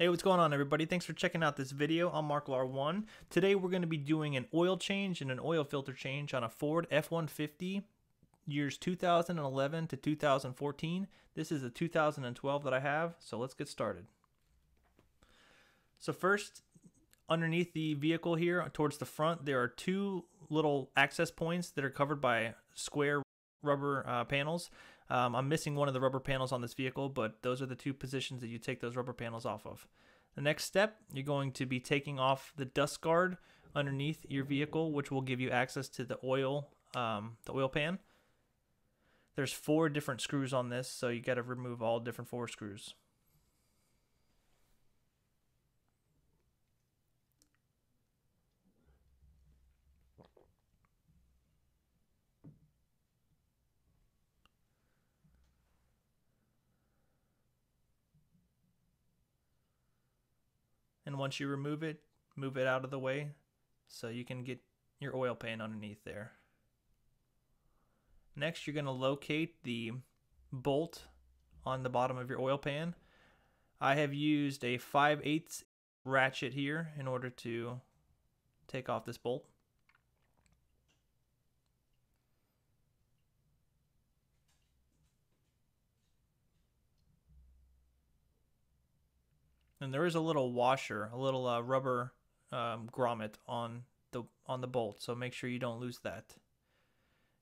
Hey, what's going on everybody? Thanks for checking out this video. I'm Marklar1. Today we're going to be doing an oil change and an oil filter change on a Ford F-150 years 2011 to 2014. This is a 2012 that I have, so let's get started. So first, underneath the vehicle here towards the front, there are two little access points that are covered by square rubber uh, panels. Um, I'm missing one of the rubber panels on this vehicle, but those are the two positions that you take those rubber panels off of. The next step, you're going to be taking off the dust guard underneath your vehicle, which will give you access to the oil, um, the oil pan. There's four different screws on this, so you got to remove all different four screws. And once you remove it, move it out of the way so you can get your oil pan underneath there. Next, you're going to locate the bolt on the bottom of your oil pan. I have used a 5 8 ratchet here in order to take off this bolt. And there is a little washer, a little uh, rubber um, grommet on the on the bolt, so make sure you don't lose that.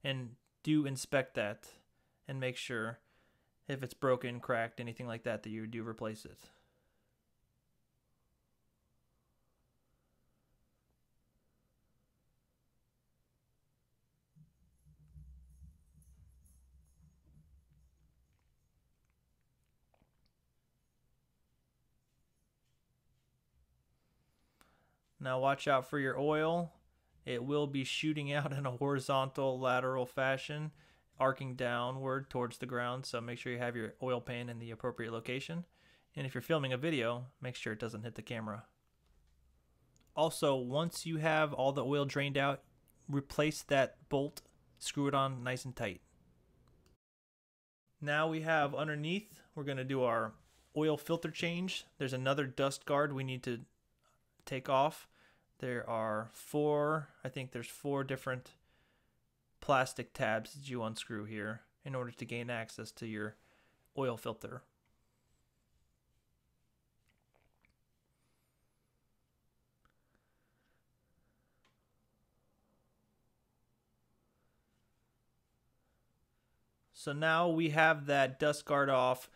And do inspect that and make sure if it's broken, cracked, anything like that that you do replace it. Now watch out for your oil. It will be shooting out in a horizontal lateral fashion, arcing downward towards the ground. So make sure you have your oil pan in the appropriate location. And if you're filming a video, make sure it doesn't hit the camera. Also, once you have all the oil drained out, replace that bolt, screw it on nice and tight. Now we have underneath, we're going to do our oil filter change. There's another dust guard we need to take off. There are four, I think there's four different plastic tabs that you unscrew here in order to gain access to your oil filter. So now we have that dust guard off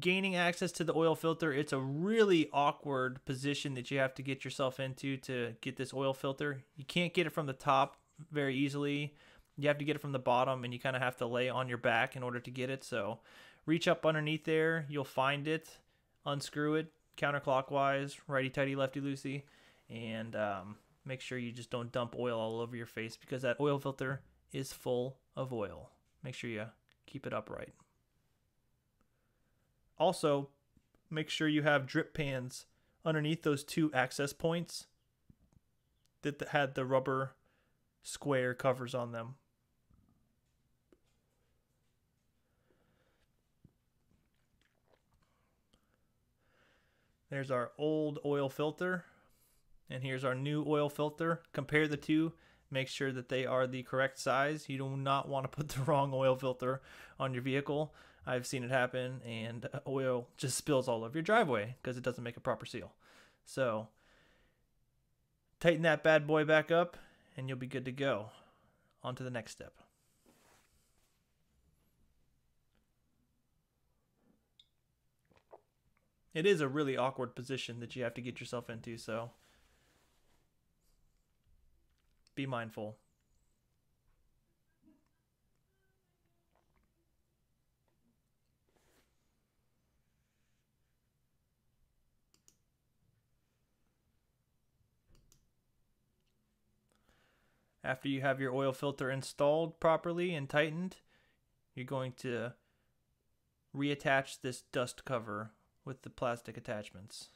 gaining access to the oil filter, it's a really awkward position that you have to get yourself into to get this oil filter. You can't get it from the top very easily. You have to get it from the bottom and you kind of have to lay on your back in order to get it. So reach up underneath there, you'll find it, unscrew it counterclockwise, righty tighty, lefty loosey, and um, make sure you just don't dump oil all over your face because that oil filter is full of oil. Make sure you keep it upright. Also, make sure you have drip pans underneath those two access points that had the rubber square covers on them. There's our old oil filter and here's our new oil filter. Compare the two, make sure that they are the correct size. You do not want to put the wrong oil filter on your vehicle. I've seen it happen, and oil just spills all over your driveway because it doesn't make a proper seal. So tighten that bad boy back up, and you'll be good to go. On to the next step. It is a really awkward position that you have to get yourself into, so be mindful. After you have your oil filter installed properly and tightened, you're going to reattach this dust cover with the plastic attachments.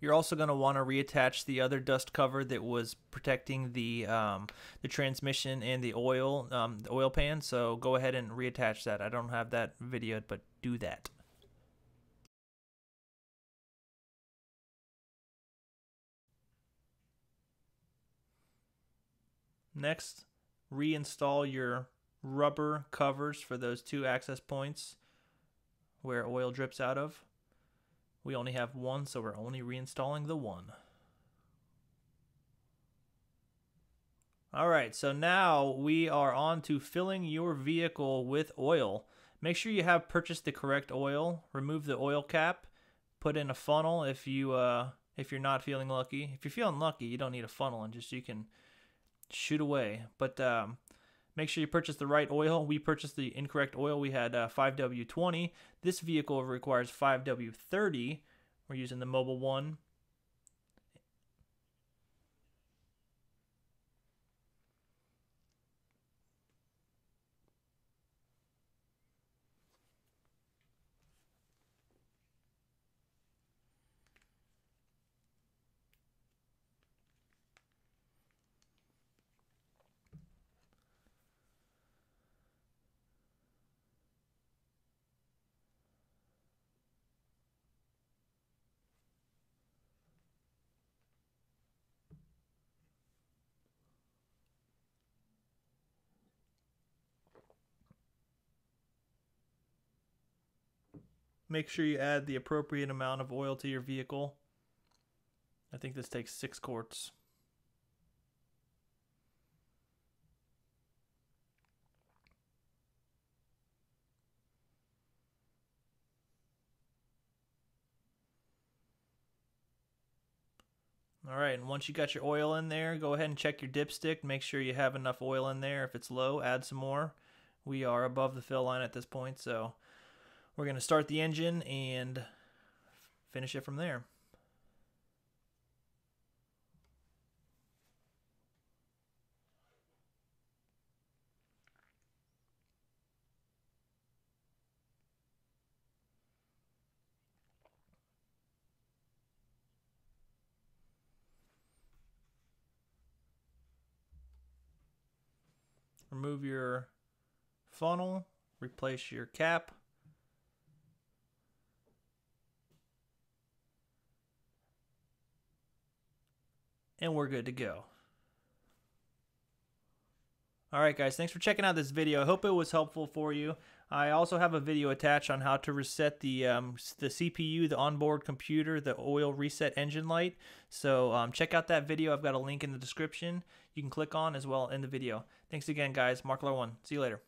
You're also going to want to reattach the other dust cover that was protecting the um, the transmission and the oil um, the oil pan. So go ahead and reattach that. I don't have that videoed, but do that. Next, reinstall your rubber covers for those two access points where oil drips out of. We only have one, so we're only reinstalling the one. All right, so now we are on to filling your vehicle with oil. Make sure you have purchased the correct oil. Remove the oil cap. Put in a funnel if you uh, if you're not feeling lucky. If you're feeling lucky, you don't need a funnel and just you can shoot away. But um, make sure you purchase the right oil. We purchased the incorrect oil. We had uh, 5W20. This vehicle requires 5W30. We're using the Mobil one. Make sure you add the appropriate amount of oil to your vehicle. I think this takes six quarts. All right, and once you got your oil in there, go ahead and check your dipstick. Make sure you have enough oil in there. If it's low, add some more. We are above the fill line at this point, so we're going to start the engine and finish it from there. Remove your funnel, replace your cap. And we're good to go. All right, guys, thanks for checking out this video. I hope it was helpful for you. I also have a video attached on how to reset the um, the CPU, the onboard computer, the oil reset engine light. So um, check out that video. I've got a link in the description. You can click on as well in the video. Thanks again, guys. Mark One. See you later.